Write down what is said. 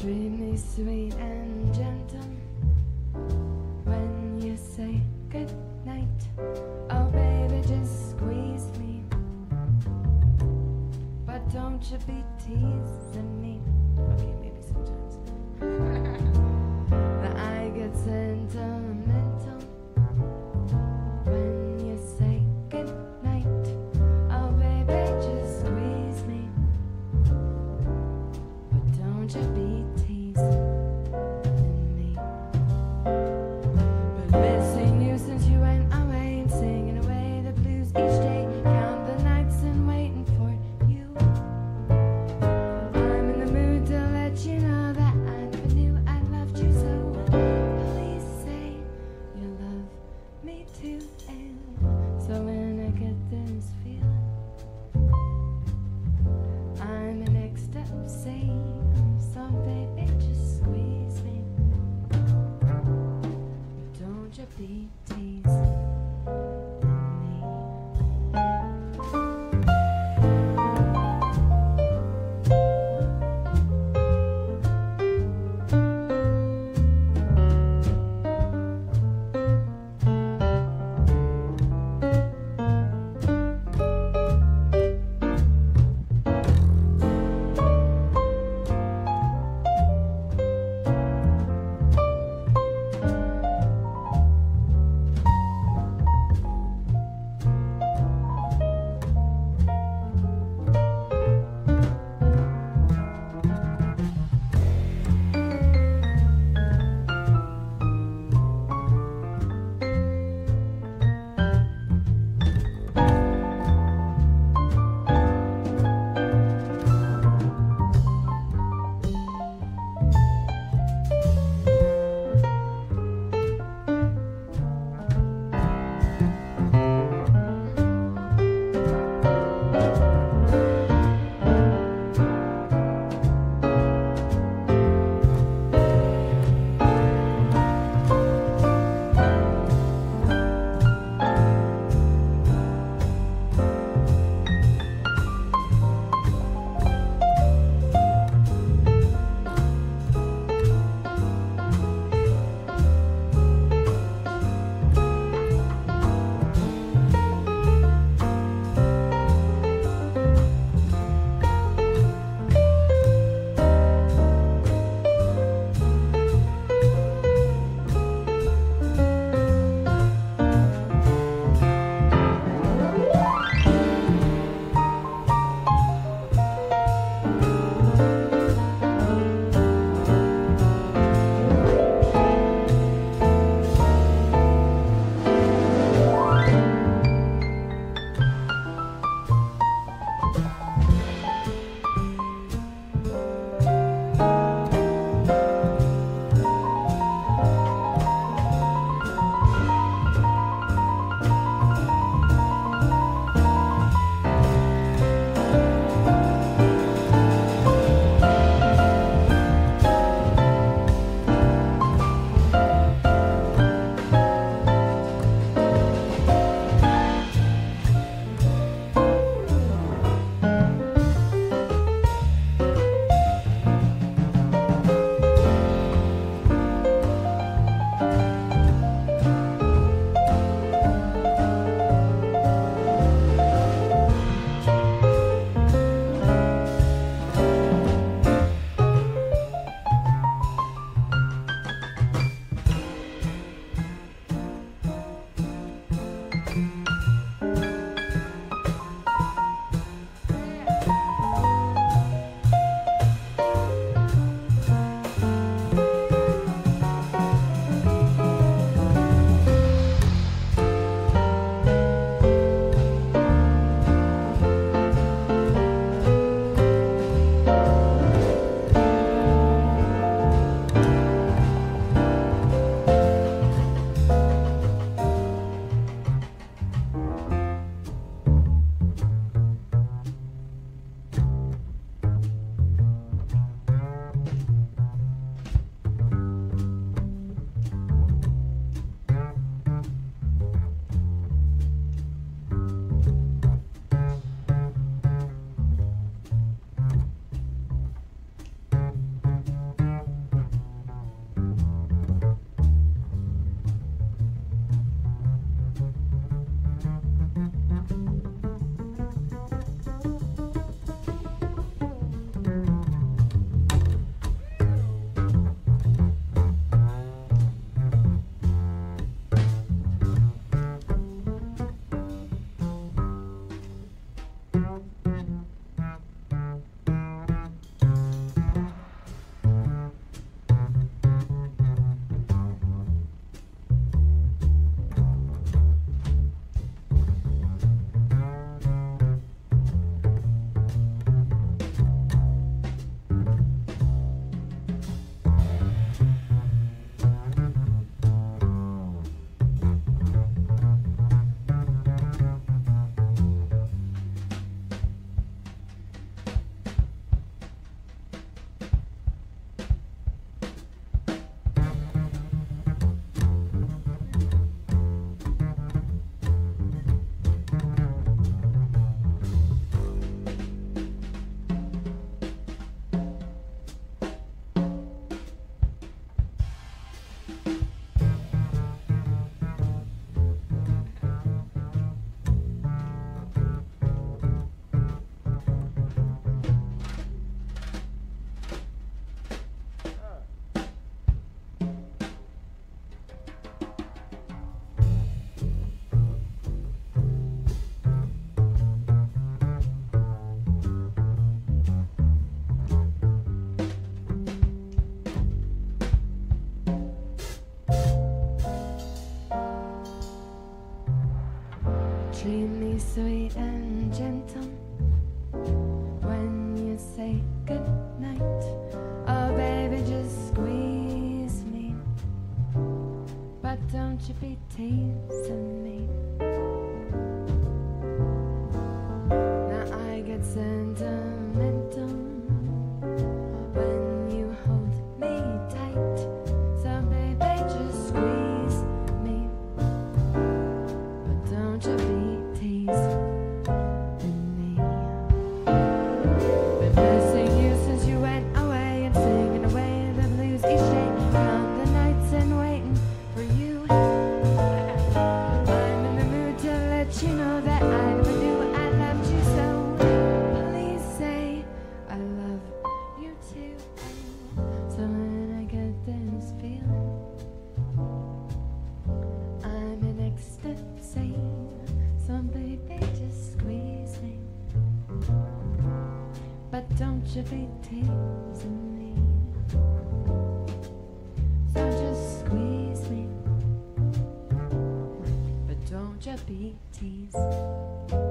Dreamy, sweet and gentle when you say good night. Oh, baby, just squeeze me. But don't you be teasing me. should be tasting me. me. So just squeeze me, but don't you be teased.